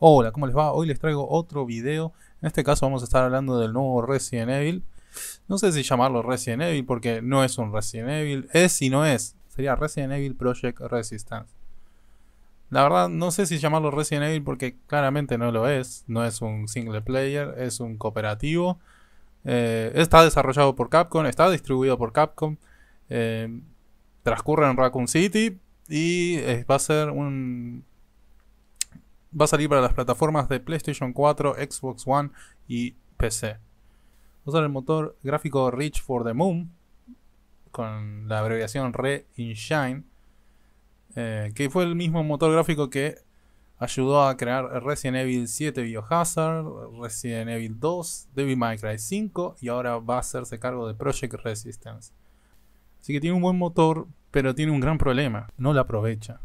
Hola, ¿cómo les va? Hoy les traigo otro video. En este caso vamos a estar hablando del nuevo Resident Evil. No sé si llamarlo Resident Evil porque no es un Resident Evil. Es y no es. Sería Resident Evil Project Resistance. La verdad no sé si llamarlo Resident Evil porque claramente no lo es. No es un single player, es un cooperativo. Eh, está desarrollado por Capcom, está distribuido por Capcom. Eh, transcurre en Raccoon City y eh, va a ser un va a salir para las plataformas de PlayStation 4, Xbox One y PC. Usar el motor gráfico Reach for the Moon, con la abreviación Re Shine, eh, que fue el mismo motor gráfico que ayudó a crear Resident Evil 7 Biohazard, Resident Evil 2, Devil May Cry 5 y ahora va a hacerse cargo de Project Resistance. Así que tiene un buen motor, pero tiene un gran problema, no lo aprovecha.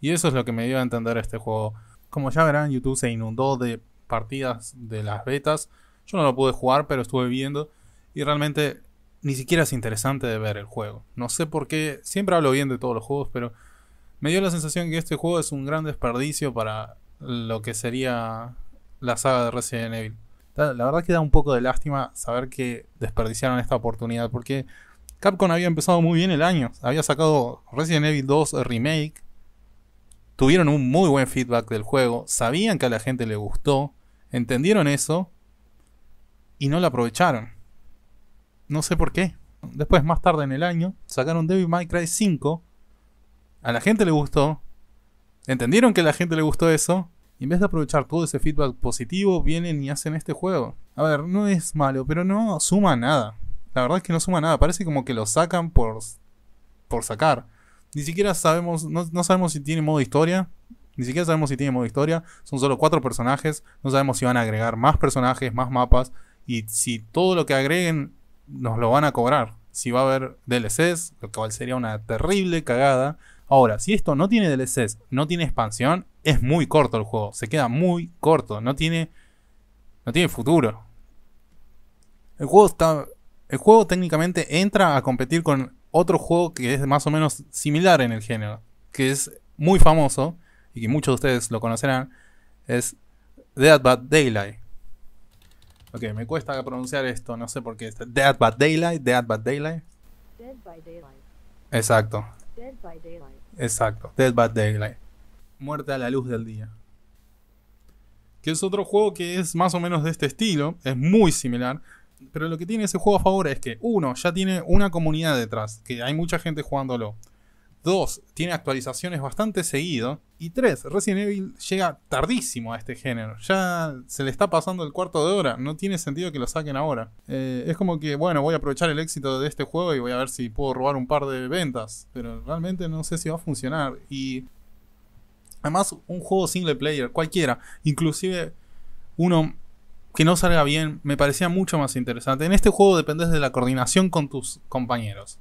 Y eso es lo que me dio a entender este juego. Como ya verán, YouTube se inundó de partidas de las betas. Yo no lo pude jugar, pero estuve viendo. Y realmente ni siquiera es interesante de ver el juego. No sé por qué. Siempre hablo bien de todos los juegos, pero me dio la sensación que este juego es un gran desperdicio para lo que sería la saga de Resident Evil. La verdad que da un poco de lástima saber que desperdiciaron esta oportunidad, porque Capcom había empezado muy bien el año. Había sacado Resident Evil 2 Remake, tuvieron un muy buen feedback del juego, sabían que a la gente le gustó, entendieron eso y no lo aprovecharon. No sé por qué. Después, más tarde en el año, sacaron Devil May Cry 5. A la gente le gustó. Entendieron que a la gente le gustó eso. Y en vez de aprovechar todo ese feedback positivo, vienen y hacen este juego. A ver, no es malo, pero no suma nada. La verdad es que no suma nada. Parece como que lo sacan por, por sacar. Ni siquiera sabemos, no, sabemos si tiene modo historia. Ni siquiera sabemos si tiene modo historia. Son solo cuatro personajes. No sabemos si van a agregar más personajes, más mapas. Y si todo lo que agreguen nos lo van a cobrar. Si va a haber DLCs, lo cual sería una terrible cagada. Ahora, si esto no tiene DLCs, no tiene expansión, es muy corto el juego. Se queda muy corto. No tiene. No tiene futuro. El juego está. El juego técnicamente entra a competir con otro juego que es más o menos similar en el género, que es muy famoso y que muchos de ustedes lo conocerán, es Dead Bad Daylight. Ok, me cuesta pronunciar esto, no sé por qué. Dead Bad Daylight, Dead Bad Daylight. Dead by Daylight. Exacto. Dead by Daylight. Exacto, Dead Bad Daylight. Muerte a la luz del día. Que es otro juego que es más o menos de este estilo, es muy similar, pero lo que tiene ese juego a favor es que, uno, ya tiene una comunidad detrás, que hay mucha gente jugándolo. Dos, tiene actualizaciones bastante seguido. Y tres, Resident Evil llega tardísimo a este género. Ya se le está pasando el cuarto de hora. No tiene sentido que lo saquen ahora. Eh, es como que, bueno, voy a aprovechar el éxito de este juego y voy a ver si puedo robar un par de ventas. Pero realmente no sé si va a funcionar. Y además, un juego single player, cualquiera, inclusive uno que no salga bien me parecía mucho más interesante. En este juego dependes de la coordinación con tus compañeros.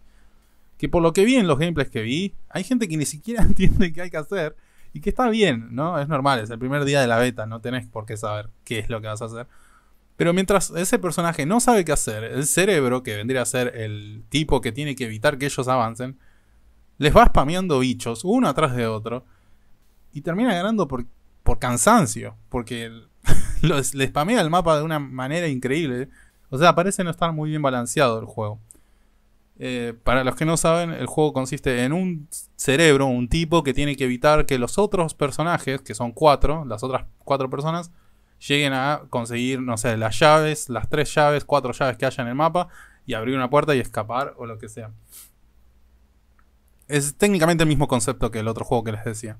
Que por lo que vi en los gameplays que vi, hay gente que ni siquiera entiende qué hay que hacer y que está bien, ¿no? Es normal, es el primer día de la beta, no tenés por qué saber qué es lo que vas a hacer. Pero mientras ese personaje no sabe qué hacer, el cerebro, que vendría a ser el tipo que tiene que evitar que ellos avancen, les va spameando bichos, uno atrás de otro, y termina ganando por, por cansancio, porque los, le spamea el mapa de una manera increíble. O sea, parece no estar muy bien balanceado el juego. Eh, para los que no saben, el juego consiste en un cerebro, un tipo que tiene que evitar que los otros personajes, que son cuatro, las otras cuatro personas, lleguen a conseguir, no sé, las llaves, las tres llaves, cuatro llaves que haya en el mapa, y abrir una puerta y escapar o lo que sea. Es técnicamente el mismo concepto que el otro juego que les decía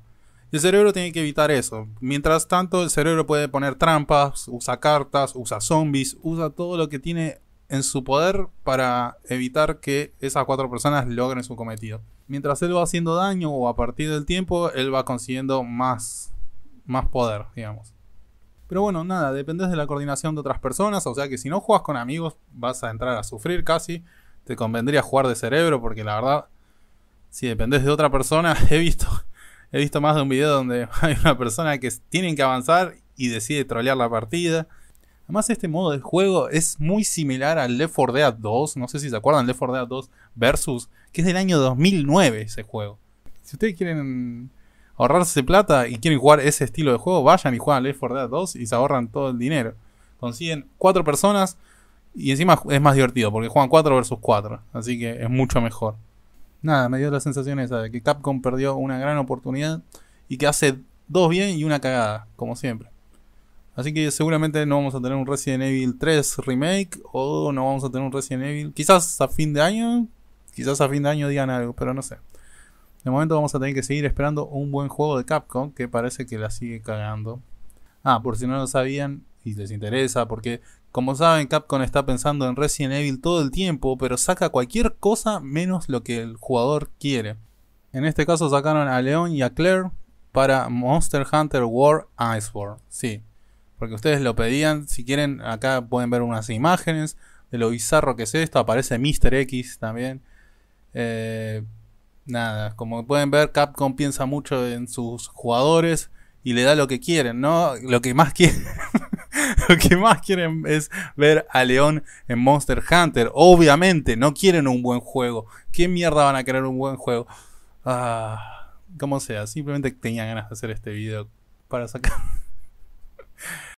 el cerebro tiene que evitar eso. Mientras tanto, el cerebro puede poner trampas, usa cartas, usa zombies, usa todo lo que tiene en su poder para evitar que esas cuatro personas logren su cometido. Mientras él va haciendo daño o a partir del tiempo, él va consiguiendo más, más poder, digamos. Pero bueno, nada, dependes de la coordinación de otras personas, o sea que si no juegas con amigos vas a entrar a sufrir casi. Te convendría jugar de cerebro porque la verdad, si dependes de otra persona, he visto He visto más de un video donde hay una persona que tienen que avanzar y decide trolear la partida. Además, este modo de juego es muy similar al Left 4 Dead 2. No sé si se acuerdan, Left 4 Dead 2 Versus, que es del año 2009 ese juego. Si ustedes quieren. ahorrarse plata y quieren jugar ese estilo de juego, vayan y juegan Left 4 Dead 2 y se ahorran todo el dinero. Consiguen cuatro personas y encima es más divertido porque juegan 4 versus 4. Así que es mucho mejor. Nada, me dio la sensación esa de que Capcom perdió una gran oportunidad y que hace dos bien y una cagada, como siempre. Así que seguramente no vamos a tener un Resident Evil 3 remake o no vamos a tener un Resident Evil. Quizás a fin de año, quizás a fin de año digan algo, pero no sé. De momento vamos a tener que seguir esperando un buen juego de Capcom que parece que la sigue cagando. Ah, por si no lo sabían y les interesa, porque como saben Capcom está pensando en Resident Evil todo el tiempo, pero saca cualquier cosa menos lo que el jugador quiere. En este caso sacaron a Leon y a Claire para Monster Hunter War Iceborne. Sí, porque ustedes lo pedían. Si quieren, acá pueden ver unas imágenes de lo bizarro que es esto. Aparece Mr. X también. Eh, nada, como pueden ver, Capcom piensa mucho en sus jugadores y le da lo que quieren, ¿no? Lo que más quieren. Lo que más quieren es ver a León en Monster Hunter. Obviamente, no quieren un buen juego. ¿Qué mierda van a querer un buen juego? Ah, como sea, simplemente tenía ganas de hacer este video para sacar.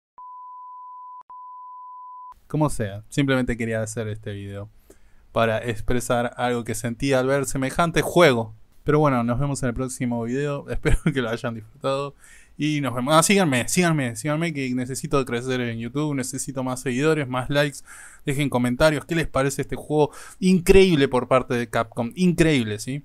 Como sea, simplemente quería hacer este video para expresar algo que sentí al ver semejante juego. Pero bueno, nos vemos en el próximo video. Espero que lo hayan disfrutado. Y nos vemos. Ah, síganme, síganme, síganme que necesito crecer en YouTube. Necesito más seguidores, más likes. Dejen comentarios. ¿Qué les parece este juego? Increíble por parte de Capcom. Increíble, ¿sí?